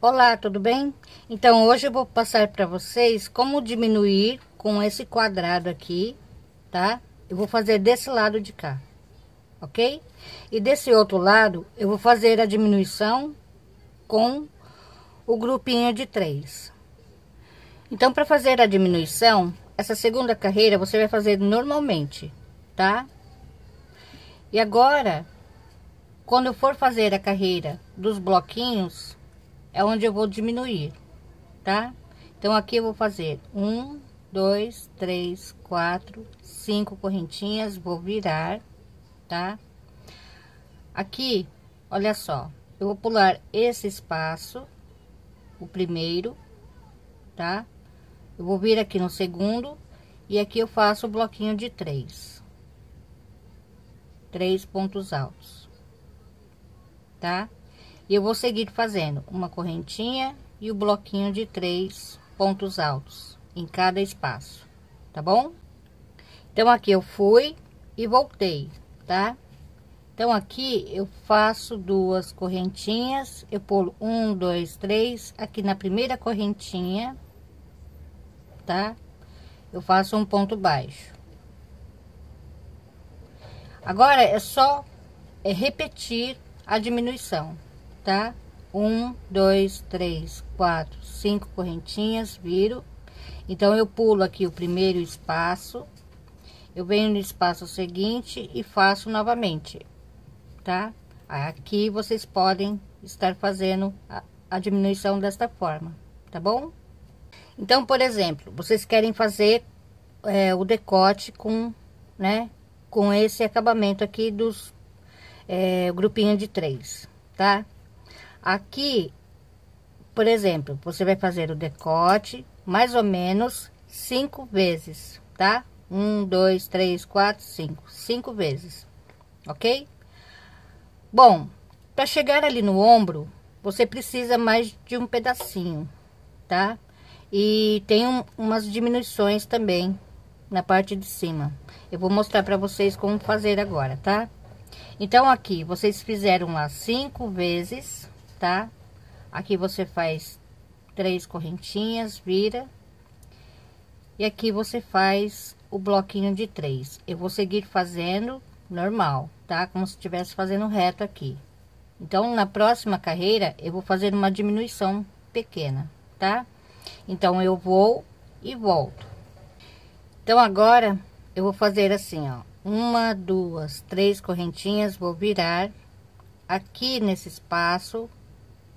Olá, tudo bem? Então, hoje eu vou passar para vocês como diminuir com esse quadrado aqui, tá? Eu vou fazer desse lado de cá, ok? E desse outro lado, eu vou fazer a diminuição com o grupinho de três. Então, para fazer a diminuição, essa segunda carreira você vai fazer normalmente, tá? E agora, quando eu for fazer a carreira dos bloquinhos, é onde eu vou diminuir, tá? Então, aqui eu vou fazer um, dois, três, quatro, cinco correntinhas, vou virar, tá? Aqui, olha só, eu vou pular esse espaço, o primeiro, tá? Eu vou vir aqui no segundo, e aqui eu faço o bloquinho de três. Três pontos altos, tá? E eu vou seguir fazendo uma correntinha e o bloquinho de três pontos altos em cada espaço, tá bom? Então, aqui eu fui e voltei, tá? Então, aqui eu faço duas correntinhas, eu pulo um, dois, três, aqui na primeira correntinha, tá? Eu faço um ponto baixo. Agora, é só é repetir a diminuição tá? Um, dois, três, quatro, cinco correntinhas, viro. Então, eu pulo aqui o primeiro espaço, eu venho no espaço seguinte e faço novamente, tá? Aqui vocês podem estar fazendo a, a diminuição desta forma, tá bom? Então, por exemplo, vocês querem fazer é, o decote com, né, com esse acabamento aqui dos é, grupinho de três, tá? Aqui, por exemplo, você vai fazer o decote mais ou menos cinco vezes, tá? Um, dois, três, quatro, cinco. Cinco vezes, ok? Bom, para chegar ali no ombro, você precisa mais de um pedacinho, tá? E tem um, umas diminuições também na parte de cima. Eu vou mostrar para vocês como fazer agora, tá? Então, aqui, vocês fizeram lá cinco vezes, tá? Aqui você faz três correntinhas, vira. E aqui você faz o bloquinho de três. Eu vou seguir fazendo normal, tá? Como se estivesse fazendo reto aqui. Então, na próxima carreira, eu vou fazer uma diminuição pequena, tá? Então, eu vou e volto. Então, agora, eu vou fazer assim, ó. Uma, duas, três correntinhas, vou virar. Aqui nesse espaço,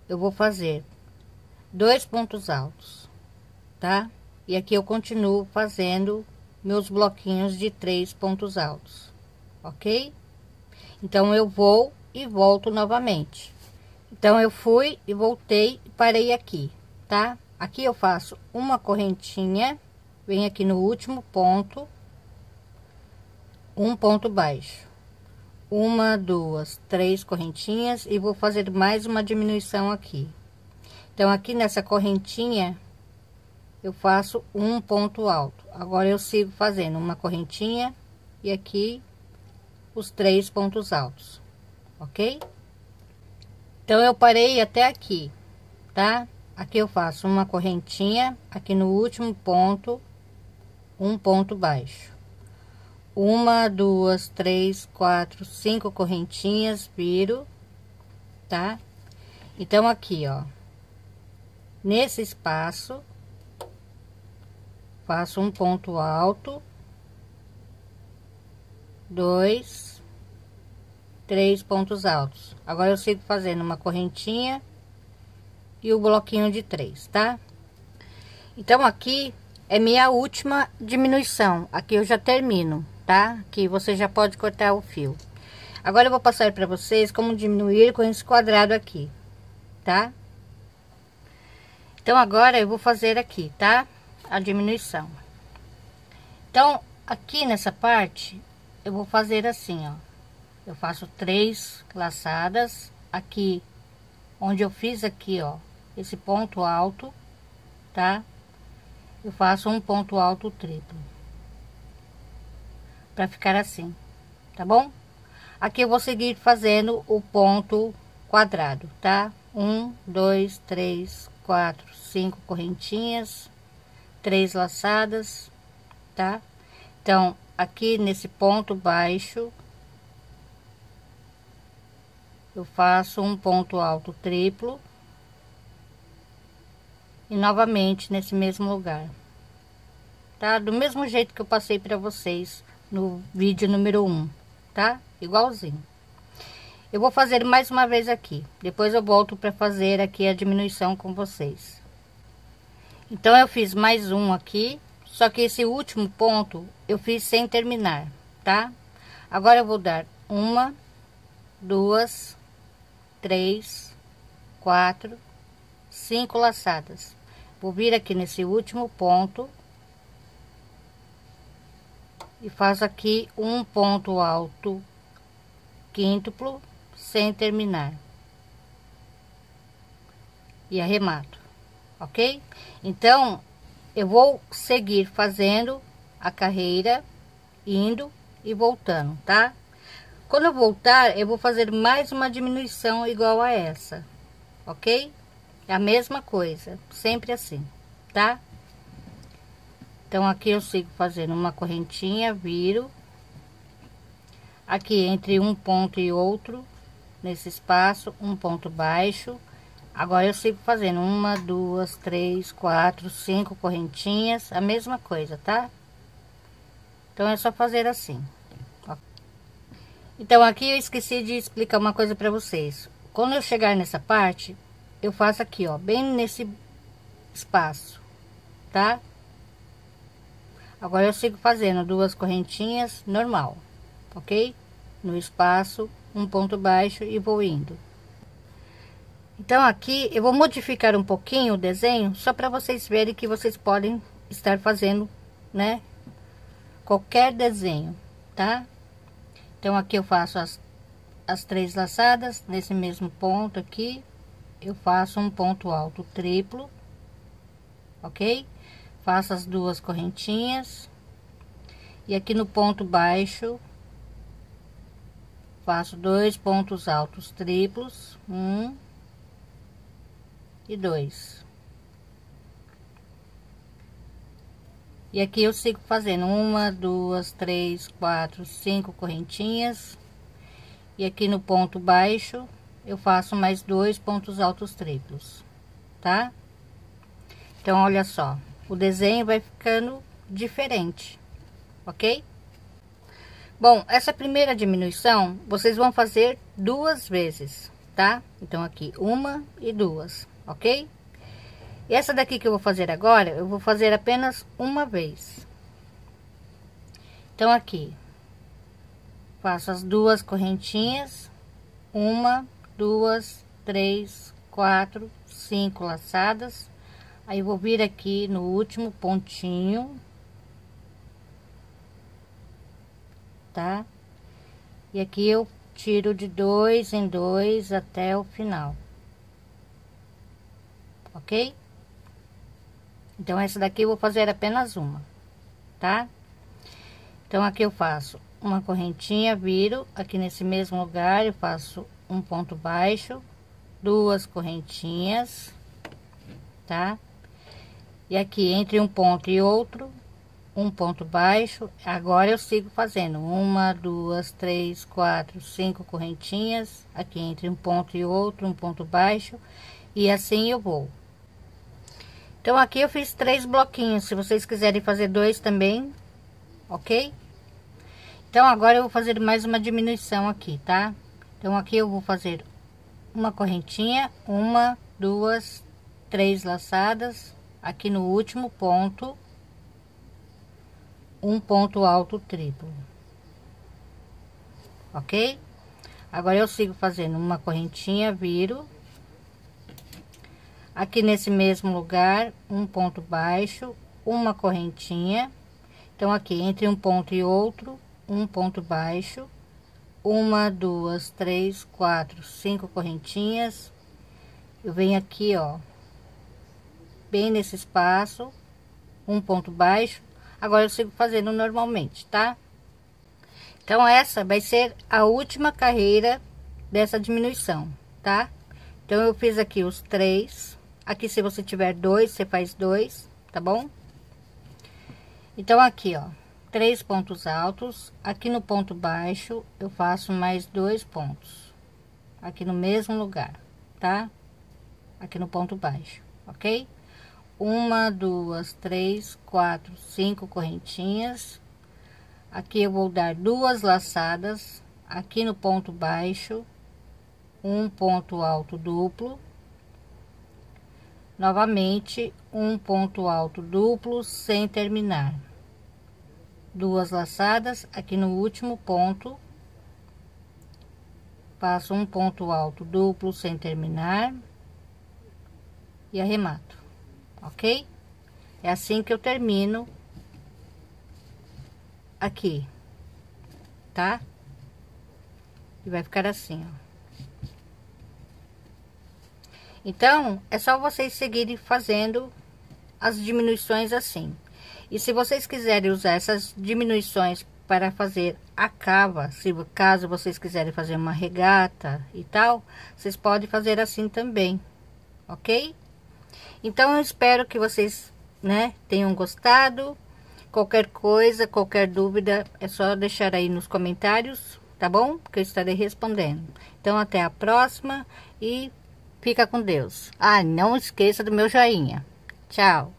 eu vou fazer dois pontos altos, tá? E aqui eu continuo fazendo meus bloquinhos de três pontos altos, ok? Então, eu vou e volto novamente. Então, eu fui e voltei e parei aqui, tá? Aqui eu faço uma correntinha, vem aqui no último ponto, um ponto baixo uma, duas, três correntinhas e vou fazer mais uma diminuição aqui. Então, aqui nessa correntinha, eu faço um ponto alto. Agora, eu sigo fazendo uma correntinha e aqui os três pontos altos, ok? Então, eu parei até aqui, tá? Aqui eu faço uma correntinha, aqui no último ponto, um ponto baixo uma, duas, três, quatro, cinco correntinhas, viro, tá? Então, aqui, ó, nesse espaço, faço um ponto alto, dois, três pontos altos. Agora, eu sigo fazendo uma correntinha e o bloquinho de três, tá? Então, aqui é minha última diminuição. Aqui eu já termino tá? Que você já pode cortar o fio. Agora eu vou passar para vocês como diminuir com esse quadrado aqui, tá? Então agora eu vou fazer aqui, tá? A diminuição. Então, aqui nessa parte, eu vou fazer assim, ó. Eu faço três laçadas aqui, onde eu fiz aqui, ó, esse ponto alto, tá? Eu faço um ponto alto triplo para ficar assim, tá bom? Aqui eu vou seguir fazendo o ponto quadrado, tá? um, dois, três, quatro, cinco correntinhas, três laçadas, tá? Então, aqui nesse ponto baixo, eu faço um ponto alto triplo e novamente nesse mesmo lugar, tá? Do mesmo jeito que eu passei para vocês no vídeo número 1, um, tá? Igualzinho. Eu vou fazer mais uma vez aqui, depois eu volto para fazer aqui a diminuição com vocês. Então, eu fiz mais um aqui, só que esse último ponto eu fiz sem terminar, tá? Agora eu vou dar uma, duas, três, quatro, cinco laçadas. Vou vir aqui nesse último ponto e faço aqui um ponto alto quíntuplo sem terminar e arremato, ok? Então, eu vou seguir fazendo a carreira, indo e voltando, tá? Quando eu voltar, eu vou fazer mais uma diminuição igual a essa, ok? É a mesma coisa, sempre assim, tá? Então, aqui eu sigo fazendo uma correntinha, viro. Aqui, entre um ponto e outro, nesse espaço, um ponto baixo. Agora, eu sigo fazendo uma, duas, três, quatro, cinco correntinhas, a mesma coisa, tá? Então, é só fazer assim. Então, aqui eu esqueci de explicar uma coisa para vocês. Quando eu chegar nessa parte, eu faço aqui, ó, bem nesse espaço, tá? Agora eu sigo fazendo duas correntinhas normal, ok? No espaço, um ponto baixo e vou indo. Então aqui eu vou modificar um pouquinho o desenho, só para vocês verem que vocês podem estar fazendo, né? Qualquer desenho, tá? Então aqui eu faço as, as três laçadas, nesse mesmo ponto aqui, eu faço um ponto alto triplo, ok? Faço as duas correntinhas e aqui no ponto baixo faço dois pontos altos triplos, um e dois. E aqui eu sigo fazendo uma, duas, três, quatro, cinco correntinhas. E aqui no ponto baixo eu faço mais dois pontos altos triplos, tá? Então, olha só, o desenho vai ficando diferente, ok? Bom, essa primeira diminuição, vocês vão fazer duas vezes, tá? Então, aqui, uma e duas, ok? E essa daqui que eu vou fazer agora, eu vou fazer apenas uma vez. Então, aqui, faço as duas correntinhas, uma, duas, três, quatro, cinco laçadas. Aí, vou vir aqui no último pontinho. Tá? E aqui eu tiro de dois em dois até o final. Ok? Então, essa daqui eu vou fazer apenas uma, tá? Então, aqui eu faço uma correntinha, viro, aqui nesse mesmo lugar eu faço um ponto baixo, duas correntinhas, tá? E aqui entre um ponto e outro, um ponto baixo. Agora eu sigo fazendo uma, duas, três, quatro, cinco correntinhas, aqui entre um ponto e outro, um ponto baixo, e assim eu vou. Então aqui eu fiz três bloquinhos, se vocês quiserem fazer dois também, ok? Então agora eu vou fazer mais uma diminuição aqui, tá? Então, aqui eu vou fazer uma correntinha, uma, duas, três laçadas, aqui no último ponto, um ponto alto triplo, ok? Agora eu sigo fazendo uma correntinha, viro, aqui nesse mesmo lugar, um ponto baixo, uma correntinha, então aqui entre um ponto e outro, um ponto baixo, uma, duas, três, quatro, cinco correntinhas. Eu venho aqui, ó, bem nesse espaço, um ponto baixo. Agora eu sigo fazendo normalmente, tá? Então, essa vai ser a última carreira dessa diminuição, tá? Então, eu fiz aqui os três. Aqui, se você tiver dois, você faz dois, tá bom? Então, aqui, ó, três pontos altos. Aqui no ponto baixo, eu faço mais dois pontos. Aqui no mesmo lugar, tá? Aqui no ponto baixo, ok? Uma, duas, três, quatro, cinco correntinhas. Aqui eu vou dar duas laçadas. Aqui no ponto baixo, um ponto alto duplo novamente um ponto alto duplo sem terminar duas laçadas aqui no último ponto faço um ponto alto duplo sem terminar e arremato ok é assim que eu termino aqui tá e vai ficar assim ó então, é só vocês seguirem fazendo as diminuições assim. E se vocês quiserem usar essas diminuições para fazer a cava, se caso vocês quiserem fazer uma regata e tal, vocês podem fazer assim também, ok? Então, eu espero que vocês, né, tenham gostado. Qualquer coisa, qualquer dúvida, é só deixar aí nos comentários, tá bom? Que eu estarei respondendo. Então, até a próxima e Fica com Deus. Ah, não esqueça do meu joinha. Tchau.